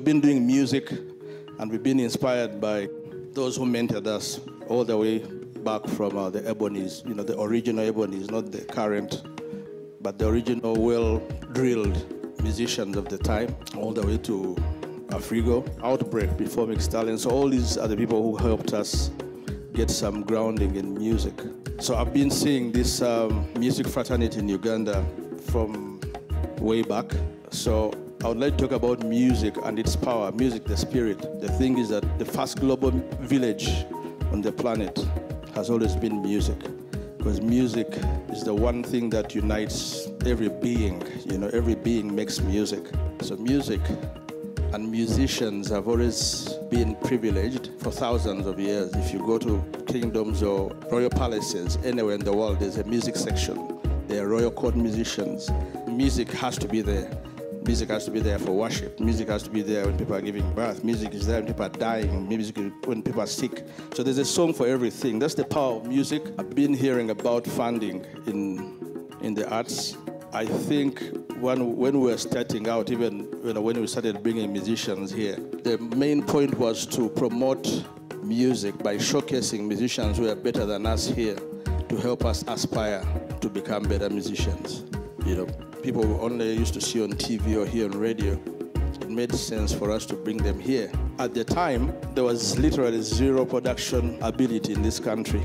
we've been doing music and we've been inspired by those who mentored us all the way back from uh, the Ebonies, you know, the original Ebonies, not the current, but the original well drilled musicians of the time, all the way to Afrigo, Outbreak before Mixed Talent. So all these are the people who helped us get some grounding in music. So I've been seeing this um, music fraternity in Uganda from way back. So I would like to talk about music and its power, music, the spirit. The thing is that the first global village on the planet has always been music. Because music is the one thing that unites every being. You know, every being makes music. So music and musicians have always been privileged for thousands of years. If you go to kingdoms or royal palaces anywhere in the world, there's a music section. There are royal court musicians. Music has to be there. Music has to be there for worship. Music has to be there when people are giving birth. Music is there when people are dying. Music when people are sick. So there's a song for everything. That's the power of music. I've been hearing about funding in in the arts. I think when when we were starting out, even you know, when we started bringing musicians here, the main point was to promote music by showcasing musicians who are better than us here to help us aspire to become better musicians. You know, people only used to see on TV or hear on radio. It made sense for us to bring them here. At the time, there was literally zero production ability in this country.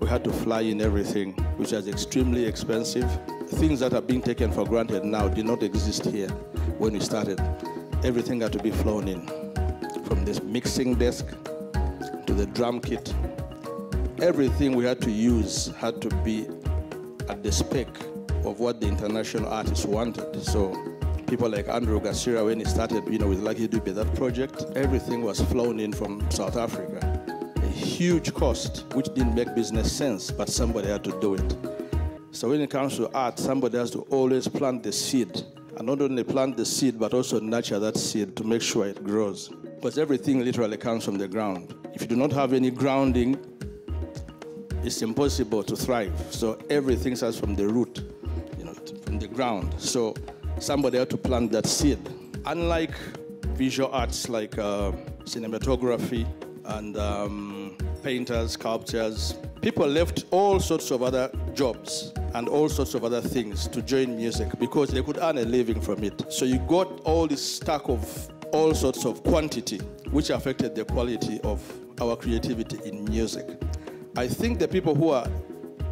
We had to fly in everything, which was extremely expensive. Things that are being taken for granted now did not exist here when we started. Everything had to be flown in, from this mixing desk to the drum kit. Everything we had to use had to be at the spec of what the international artists wanted. So people like Andrew Gasira, when he started, you know, with Lucky Dube, that project, everything was flown in from South Africa. A huge cost, which didn't make business sense, but somebody had to do it. So when it comes to art, somebody has to always plant the seed. And not only plant the seed, but also nurture that seed to make sure it grows. Because everything literally comes from the ground. If you do not have any grounding, it's impossible to thrive. So everything starts from the root, ground. So somebody had to plant that seed. Unlike visual arts like uh, cinematography and um, painters, sculptures, people left all sorts of other jobs and all sorts of other things to join music because they could earn a living from it. So you got all this stack of all sorts of quantity, which affected the quality of our creativity in music. I think the people who are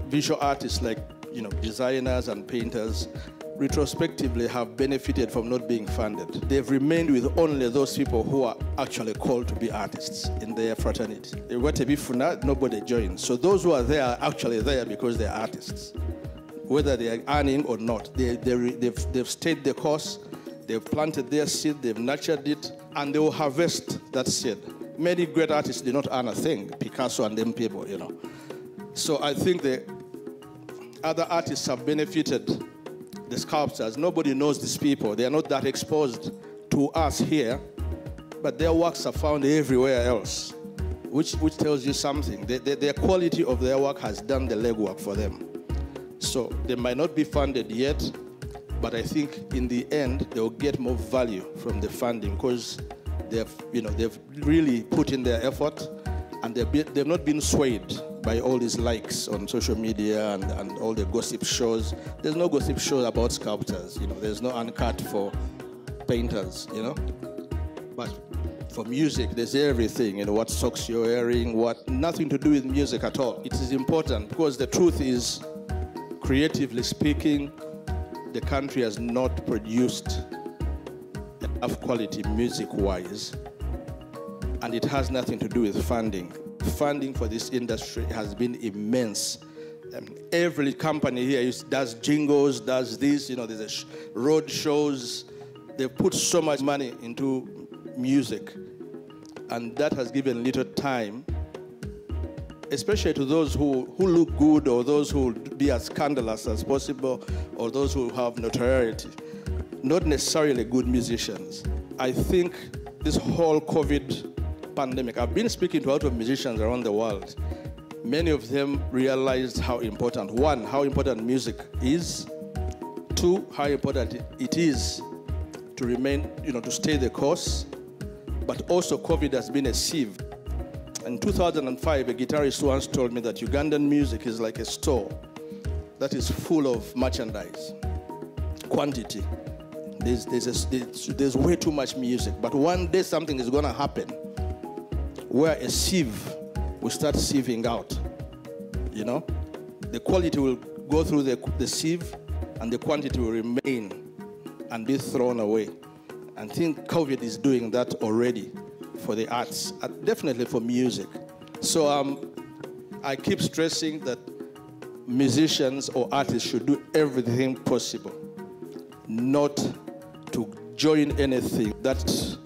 visual artists, like you know, designers and painters, retrospectively have benefited from not being funded. They've remained with only those people who are actually called to be artists in their fraternity. They want to be nobody joins. So those who are there are actually there because they're artists. Whether they are earning or not, they, they, they've, they've stayed the course, they've planted their seed, they've nurtured it, and they will harvest that seed many great artists did not earn a thing, Picasso and them people, you know. So I think the other artists have benefited the sculptors. Nobody knows these people. They are not that exposed to us here, but their works are found everywhere else, which, which tells you something. The, the, quality of their work has done the legwork for them. So they might not be funded yet, but I think in the end, they will get more value from the funding because they've, you know, they've really put in their effort and they've, they've not been swayed by all these likes on social media and, and all the gossip shows. There's no gossip show about sculptors, you know, there's no uncut for painters, you know. But for music, there's everything, you know, what socks you're wearing, what, nothing to do with music at all. It is important because the truth is, creatively speaking, the country has not produced enough quality music wise, and it has nothing to do with funding. Funding for this industry has been immense. Um, every company here is, does jingles, does this, you know, there's a sh- road shows. They've put so much money into music, and that has given little time, especially to those who, who look good or those who be as scandalous as possible or those who have notoriety not necessarily good musicians. I think this whole COVID pandemic, I've been speaking to a lot of musicians around the world. Many of them realized how important, one, how important music is, two, how important it is to remain, you know, to stay the course, But also, COVID has been a sieve. In 2005, a guitarist once told me that Ugandan music is like a store that is full of merchandise, quantity. There's, there's, a, there's, there's way too much music. But one day something is going to happen where a sieve will start sieving out. You know? The quality will go through the, the sieve and the quantity will remain and be thrown away. And I think COVID is doing that already for the arts, uh, definitely for music. So um, I keep stressing that musicians or artists should do everything possible not to join anything that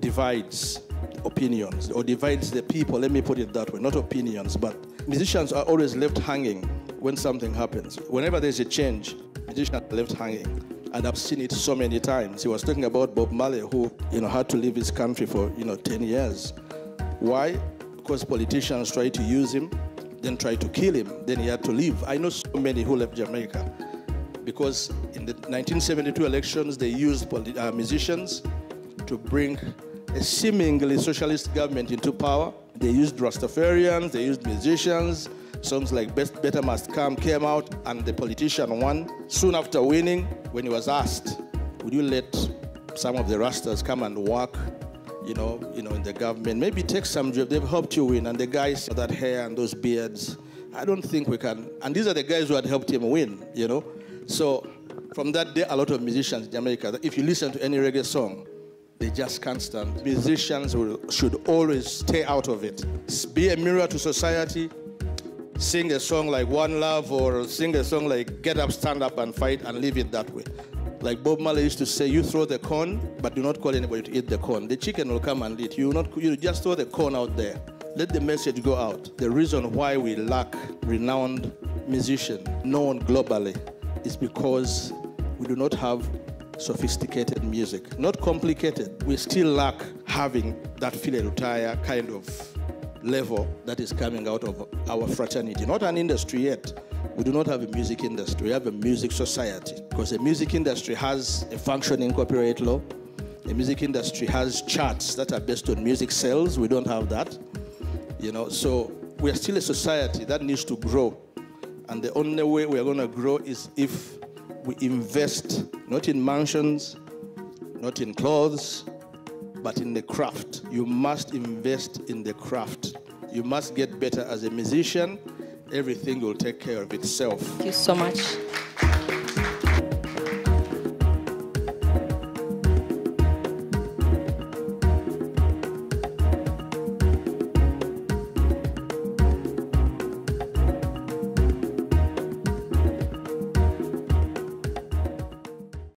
divides opinions or divides the people. Let me put it that way, not opinions, but musicians are always left hanging when something happens. Whenever there's a change, musicians are left hanging. And I've seen it so many times. He was talking about Bob Marley, who you know had to leave his country for you know 10 years. Why? Because politicians tried to use him, then tried to kill him, then he had to leave. I know so many who left Jamaica because in the 1972 elections they used uh, musicians to bring a seemingly socialist government into power. They used Rastafarians, they used musicians. Songs like Best, Better Must Come came out, and the politician won. Soon after winning, when he was asked, Would you let some of the Rastas come and work? You know, you know, in the government, maybe take some job. They've helped you win, and the guys with that hair and those beards. I don't think we can. And these are the guys who had helped him win. You know, so from that day, a lot of musicians in Jamaica. If you listen to any reggae song, they just can't stand. Musicians will, should always stay out of it. Be a mirror to society. Sing a song like One Love or sing a song like Get Up, Stand Up and Fight and leave it that way. Like Bob Marley used to say, you throw the corn, but do not call anybody to eat the corn. The chicken will come and eat. You not you just throw the corn out there. Let the message go out. The reason why we lack renowned musicians known globally is because we do not have sophisticated music. Not complicated. We still lack having that Philadelphia kind of level that is coming out of our fraternity. Not an industry yet. We do not have a music industry. We have a music society because the music industry has a functioning copyright law. The music industry has charts that are based on music sales. We don't have that. You know, so we are still a society that needs to grow. And the only way we are going to grow is if we invest not in mansions, not in clothes, but in the craft. You must invest in the craft. You must get better as a musician. Everything will take care of itself. Thank you so much.